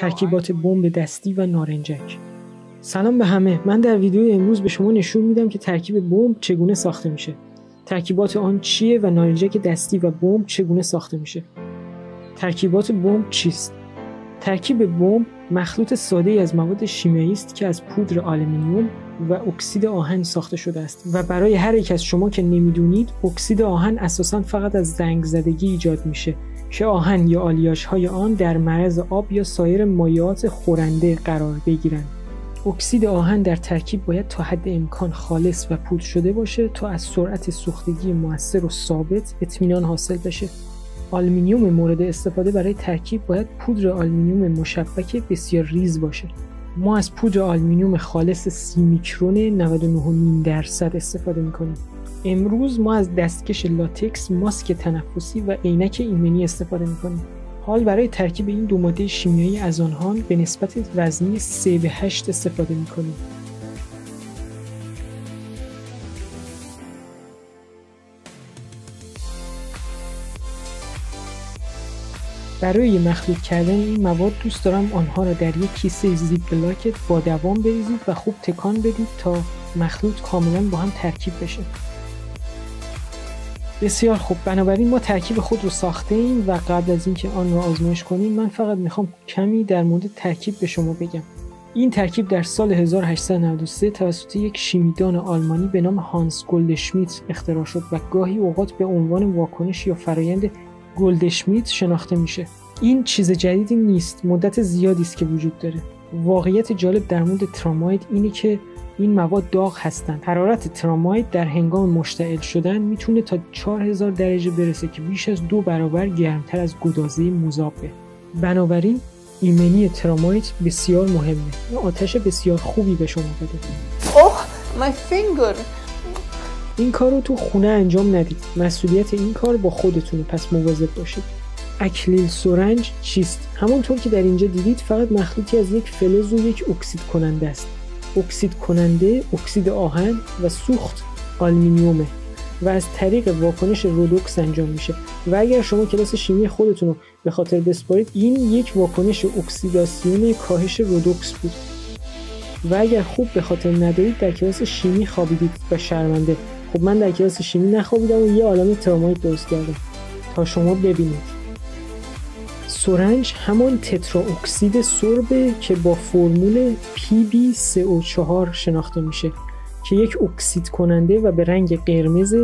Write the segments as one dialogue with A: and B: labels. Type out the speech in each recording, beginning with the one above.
A: ترکیبات بمب دستی و نارنجک. سلام به همه. من در ویدیو امروز به شما نشون میدم که ترکیب بمب چگونه ساخته میشه. ترکیبات آن چیه و نارنجک دستی و بمب چگونه ساخته میشه؟ ترکیبات بمب چیست؟ ترکیب بمب مخلوط ساده ای از مواد شیمیایی است که از پودر آلومینیوم و اکسید آهن ساخته شده است و برای هر یک از شما که نمی‌دونید اکسید آهن اساسا فقط از زنگ زدگی ایجاد میشه. که آهن یا آلیاژ های آن در معرض آب یا سایر مایعات خورنده قرار بگیرند. اکسید آهن در ترکیب باید تا حد امکان خالص و پودر شده باشه تا از سرعت سوختگی موثر و ثابت اطمینان حاصل بشه. آلومینیوم مورد استفاده برای ترکیب باید پودر آلومینیوم مشبک بسیار ریز باشه. ما از پودر آلومینیوم خالص سی میکرون 99.5 درصد استفاده می‌کنیم. امروز ما از دستکش لاتکس، ماسک تنفسی و عینک ایمنی استفاده می‌کنیم. حال برای ترکیب این دو ماده شیمیایی از آنها به نسبت وزنی 3 به 8 استفاده می‌کنیم. برای مخلوط کردن این مواد دوست دارم آنها را در یک کیسه زیپ بلاکت با دوام بریزید و خوب تکان بدید تا مخلوط کاملا با هم ترکیب بشه. بسیار خوب. بنابراین ما ترکیب خود رو ساخته ایم و قبل از اینکه آن را آزمایش کنیم من فقط می‌خوام کمی در مورد ترکیب به شما بگم. این ترکیب در سال 1893 توسط یک شیمیدان آلمانی به نام هانس گلدشمیت اختراع شد و گاهی اوقات به عنوان واکنش یا فرایند گلدشمیت شناخته میشه. این چیز جدیدی نیست مدت زیادی است که وجود داره. واقعیت جالب در مورد تراماید اینه که این مواد داغ هستند. حرارت تراماید در هنگام مشتعل شدن می‌تونه تا 4000 درجه برسه که بیش از دو برابر گرمتر از گدازه مذابه بنابراین ایمنی تراماید بسیار مهمه آتش بسیار خوبی به شما بده
B: اوه my finger.
A: این کار رو تو خونه انجام ندید. مسئولیت این کار با خودتونه. پس مواظب باشید. اکلیل سرنج چیست؟ همونطور که در اینجا دیدید فقط مخلوطی از یک فلز و یک اکسید کننده است. اکسید کننده اکسید آهن و سوخت آلومینیومه و از طریق واکنش رودوکس انجام میشه. و اگر شما کلاس شیمی خودتون رو به خاطر بسپارید این یک واکنش اکسیداسیون کاهش رودوکس بود. و اگر خوب به خاطر ندارید در کلاس شیمی خوابیدید و شرمنده. خب من در کلاس شیمی نخوابیدم و یه عالم تراماید درست کردم. تا شما ببینید. سرنج همان تترا اکسید سربه که با فرمول PbCO4 شناخته میشه که یک اکسید کننده و به رنگ قرمز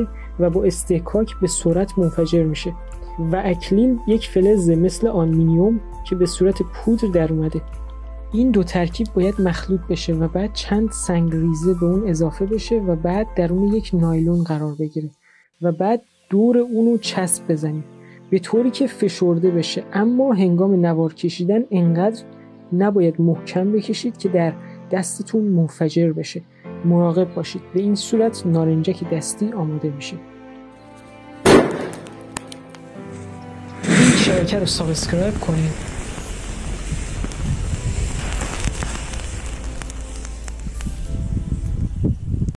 A: و با استحکاک به صورت منفجر میشه. و اکلیل یک فلز مثل آلمینیوم که به صورت پودر در اومده. این دو ترکیب باید مخلوط بشه و بعد چند سنگ ریزه به اون اضافه بشه و بعد در اون یک نایلون قرار بگیره. و بعد دور اونو چسب بزنید به طوری که فشرده بشه. اما هنگام نوار کشیدن انقدر نباید محکم بکشید که در دستتون منفجر بشه. مراقب باشید. به این صورت نارنجک دستی آماده میشه. این شبکه رو سابسکرایب کنید.